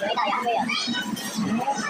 回道杨是没有。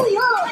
不要。